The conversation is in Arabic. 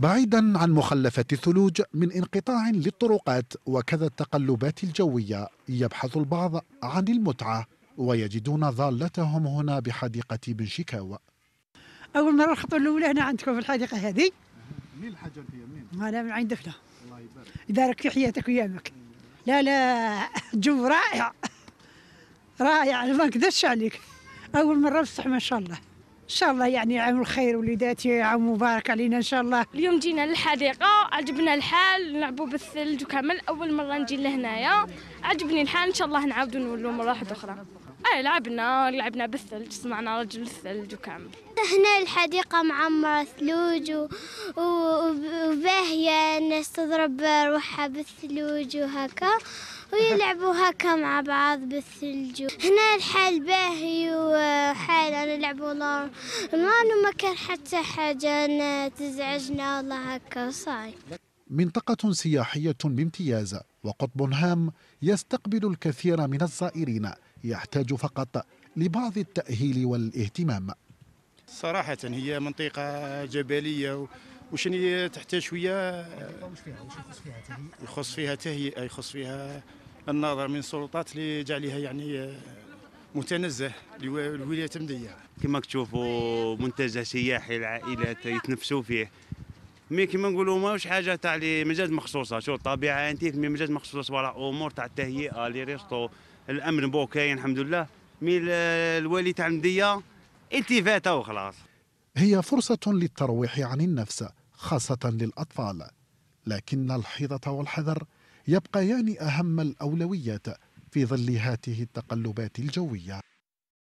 بعيدا عن مخلفات الثلوج من انقطاع للطرقات وكذا التقلبات الجوية يبحث البعض عن المتعة ويجدون ضالتهم هنا بحديقة بن شكاوى. أول مرة الخطوة الأولى هنا عندكم في الحديقة هذه. مين الحاجة فيها؟ مين؟ أنا من عند دفله الله يبارك. يبارك في حياتك ويامك لا لا. جو رائع. رائع. أنا ما نقدرش عليك. أول مرة بصح ما شاء الله. إن شاء الله يعني عام الخير وليداتي عام مبارك علينا إن شاء الله. اليوم جينا للحديقة عجبنا الحال نلعبوا بالثلج وكامل أول مرة نجي لهنايا. عجبني الحال إن شاء الله نعاودوا نولوا مرة واحدة أخرى. أي لعبنا لعبنا بالثلج سمعنا رجل الثلج وكامل. هنا الحديقة معمرة ثلوج و- و- تضرب روحها بالثلوج وهكا ويلعبوا هكا مع بعض بالثلج. هنا الحال باهي وحال أنا نلعبوا نار ما كان حتى حاجة ن- تزعجنا والله هكا صاي. منطقة سياحية بامتياز وقطب هام يستقبل الكثير من الزائرين يحتاج فقط لبعض التأهيل والاهتمام. صراحة هي منطقة جبلية و- وشني تحتاج شوية؟ يخص فيها تهيئة يخص فيها النظر من السلطات لجعلها يعني متنزه لو- للولاية المدية كما تشوفوا منتجع سياحي العائلات يتنفسوا فيه. mais كما نقولوا ماهوش حاجة تاع لي مازال مخصوصة. شو الطبيعه انت mais مازال مخصوصة صوالح أمور تاع التهيئة les restos الأمن bon كاين الحمد لله. mais ال- الوالي تاع المدية إلتفاتة وخلاص. هي فرصة للترويح عن النفس خاصة للأطفال. لكن الحيطة والحذر يبقيان أهم الأولويات في ظل هذه التقلبات الجوية.